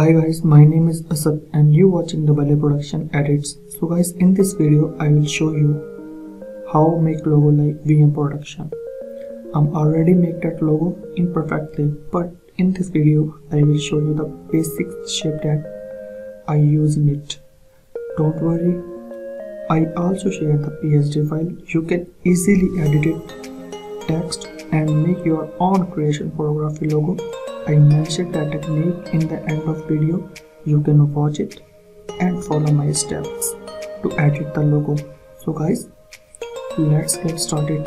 Hi guys, my name is Asad and you watching the AA Production Edits. So guys, in this video I will show you how to make logo like VM Production. I'm already make that logo imperfectly, but in this video I will show you the basic shape that I use in it. Don't worry, I also share the PSD file. You can easily edit it, text and make your own creation photography logo I mentioned the technique in the end of video. You can watch it and follow my steps to edit the logo. So guys, let's get started.